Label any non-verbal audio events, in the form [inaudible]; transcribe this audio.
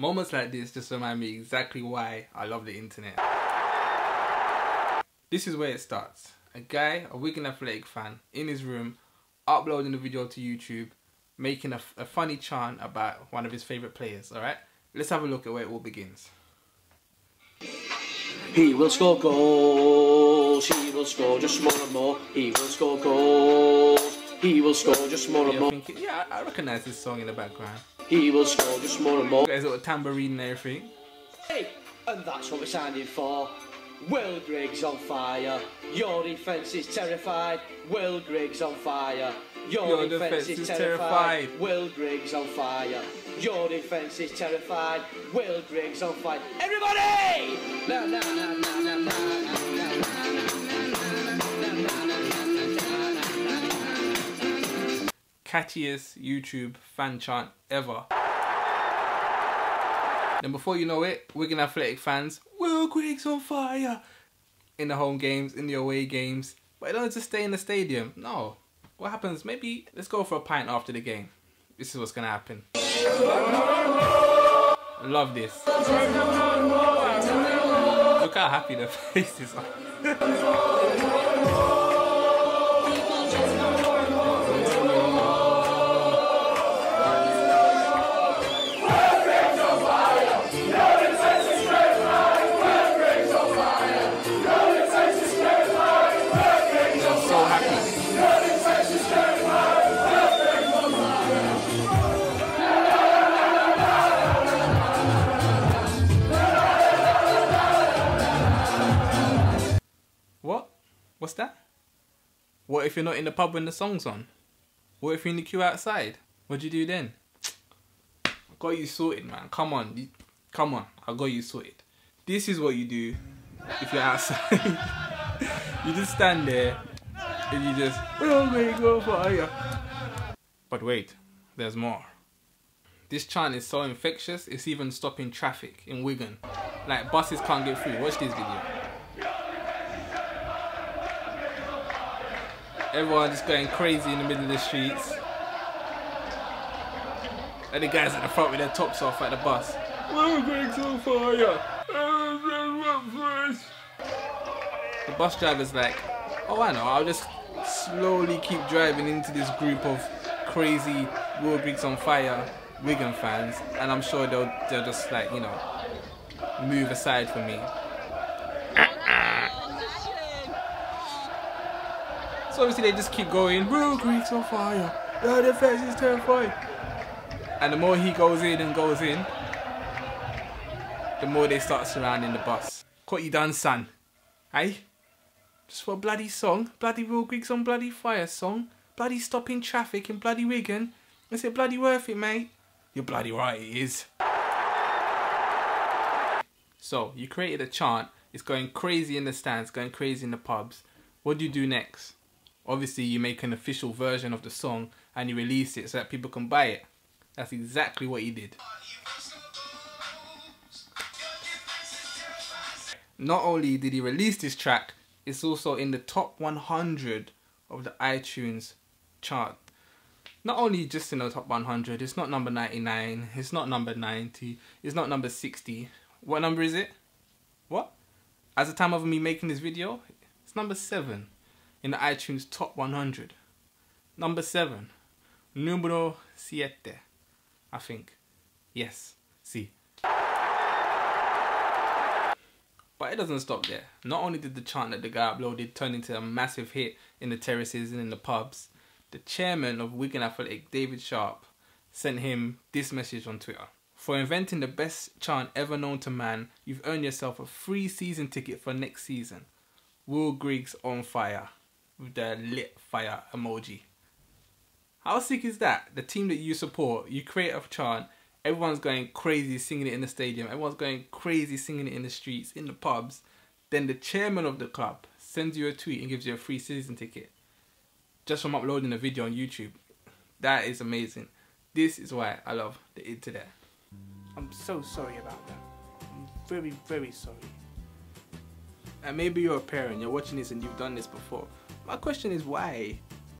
Moments like this just remind me exactly why I love the internet. This is where it starts. A guy, a Wigan Athletic fan, in his room, uploading a video to YouTube, making a, a funny chant about one of his favourite players, alright? Let's have a look at where it all begins. He will score goals, he will score just more and more, he will score goals, he will score just more and more, thinking, yeah, I, I recognise this song in the background. He will score just more and more. Got his little tambourine and everything. Hey, and that's what we're signing for. Will Griggs on fire, your defence is terrified. Will Griggs on fire, your, Your defence is is terrified. terrified. Will Griggs on fire, your defence is terrified. Will Griggs on fire. Everybody! Catchiest YouTube fan chant ever. Then before you know it, Wigan Athletic fans, Will Griggs on fire! In the home games, in the away games. But it doesn't just stay in the stadium. No. What happens? Maybe let's go for a pint after the game. This is what's gonna happen. Love this. Look how happy their [laughs] faces are. What's that? What if you're not in the pub when the song's on? What if you're in the queue outside? What'd you do then? I got you sorted, man. Come on. Come on. I got you sorted. This is what you do if you're outside. [laughs] you just stand there and you just, oh my god, fire. But wait, there's more. This chant is so infectious, it's even stopping traffic in Wigan. Like buses can't get through. Watch this video. Everyone just going crazy in the middle of the streets. And the guys at the front with their tops off at the bus. We're so fire. The bus driver's like, oh I know, I'll just slowly keep driving into this group of crazy Will Griggs on fire Wigan fans and I'm sure they'll they'll just like, you know, move aside for me. So obviously they just keep going, Will Griggs on fire, the defense is terrified. And the more he goes in and goes in, the more they start surrounding the bus. What you done, son? Hey? Just for a bloody song? Bloody Will Griggs on bloody fire song? Bloody stopping traffic in bloody Wigan? Is it bloody worth it, mate? You're bloody right, it is. So, you created a chant, it's going crazy in the stands, going crazy in the pubs. What do you do next? Obviously, you make an official version of the song and you release it so that people can buy it. That's exactly what he did. Not only did he release this track, it's also in the top 100 of the iTunes chart. Not only just in the top 100, it's not number 99, it's not number 90, it's not number 60. What number is it? What? At the time of me making this video, it's number 7 in the iTunes top 100. Number 7. Numero siete. I think. Yes. See. But it doesn't stop there. Not only did the chant that the guy uploaded turn into a massive hit in the terraces and in the pubs, the chairman of Wigan Athletic, David Sharpe, sent him this message on Twitter. For inventing the best chant ever known to man, you've earned yourself a free season ticket for next season. Will Griggs on fire with the lit fire emoji. How sick is that? The team that you support, you create a chant, everyone's going crazy singing it in the stadium, everyone's going crazy singing it in the streets, in the pubs. Then the chairman of the club sends you a tweet and gives you a free season ticket just from uploading a video on YouTube. That is amazing. This is why I love the internet. I'm so sorry about that. I'm very, very sorry. And maybe you're a parent, you're watching this and you've done this before. My question is why?